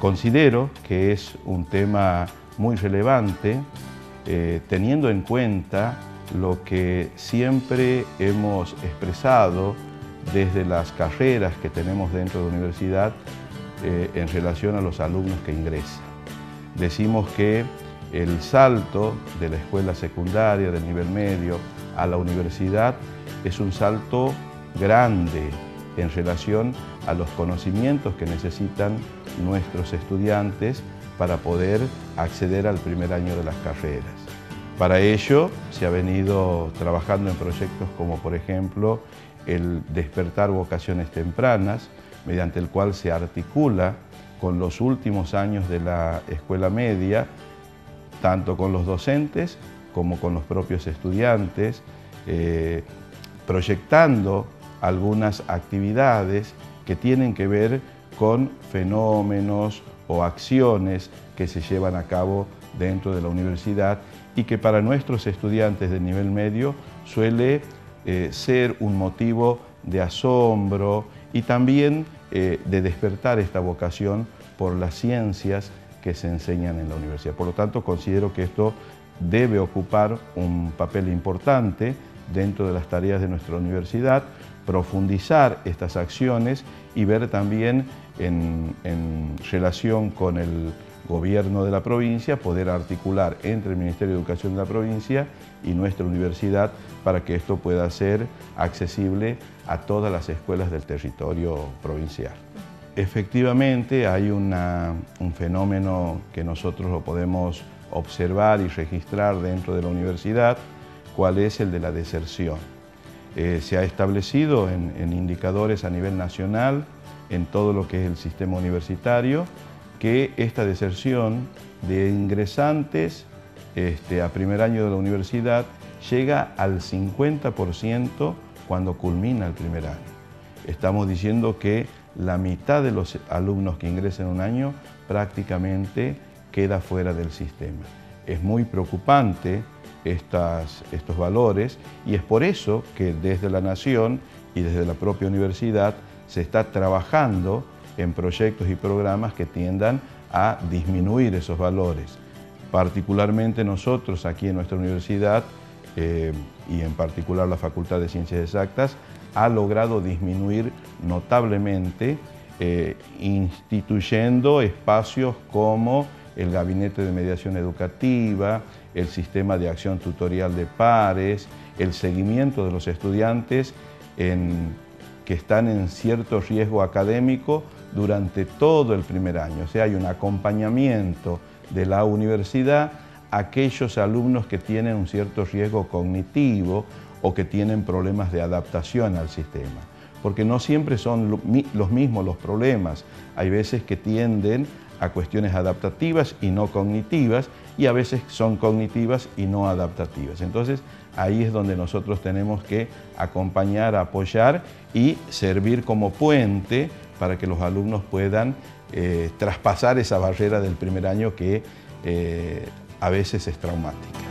Considero que es un tema muy relevante, eh, teniendo en cuenta lo que siempre hemos expresado desde las carreras que tenemos dentro de la universidad eh, en relación a los alumnos que ingresan. Decimos que el salto de la escuela secundaria, del nivel medio, a la universidad es un salto grande en relación a los conocimientos que necesitan nuestros estudiantes para poder acceder al primer año de las carreras. Para ello se ha venido trabajando en proyectos como por ejemplo el despertar vocaciones tempranas, mediante el cual se articula con los últimos años de la escuela media, tanto con los docentes como con los propios estudiantes, eh, proyectando algunas actividades que tienen que ver con fenómenos o acciones que se llevan a cabo dentro de la universidad y que para nuestros estudiantes de nivel medio suele eh, ser un motivo de asombro y también eh, de despertar esta vocación por las ciencias que se enseñan en la universidad. Por lo tanto, considero que esto debe ocupar un papel importante dentro de las tareas de nuestra universidad, profundizar estas acciones y ver también en, relación con el gobierno de la provincia, poder articular entre el Ministerio de Educación de la provincia y nuestra universidad para que esto pueda ser accesible a todas las escuelas del territorio provincial. Efectivamente hay un fenómeno que nosotros lo podemos observar y registrar dentro de la universidad, cuál es el de la deserción. Eh, se ha establecido en, indicadores a nivel nacional, en todo lo que es el sistema universitario, que esta deserción de ingresantes este, a primer año de la universidad llega al 50% cuando culmina el primer año. Estamos diciendo que la mitad de los alumnos que ingresan un año prácticamente queda fuera del sistema. Es muy preocupante estos valores y es por eso que desde la Nación y desde la propia universidad se está trabajando en proyectos y programas que tiendan a disminuir esos valores. Particularmente nosotros aquí en nuestra universidad eh, y en particular la Facultad de Ciencias Exactas ha logrado disminuir notablemente eh, instituyendo espacios como el Gabinete de Mediación Educativa, el Sistema de Acción Tutorial de Pares, el seguimiento de los estudiantes que están en cierto riesgo académico durante todo el primer año. O sea, hay un acompañamiento de la universidad a aquellos alumnos que tienen un cierto riesgo cognitivo o que tienen problemas de adaptación al sistema. Porque no siempre son los mismos los problemas. Hay veces que tienden a cuestiones adaptativas y no cognitivas y a veces son cognitivas y no adaptativas. Entonces ahí es donde nosotros tenemos que acompañar, apoyar y servir como puente para que los alumnos puedan eh, traspasar esa barrera del primer año que eh, a veces es traumática.